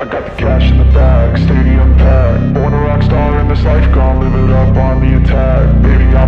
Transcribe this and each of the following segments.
I got the cash in the bag, stadium packed. Born a rock star in this life, gone live it up on the attack. Baby, I'm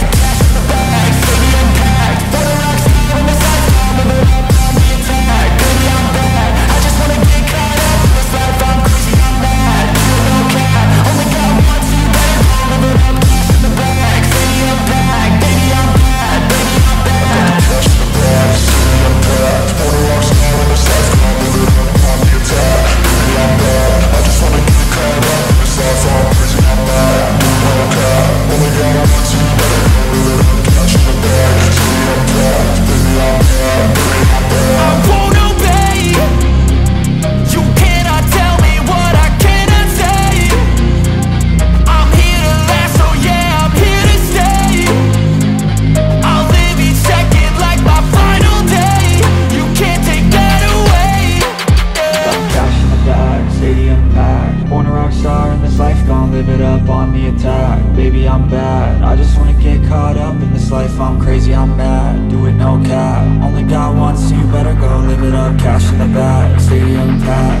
up Cash in the bag, stadium packed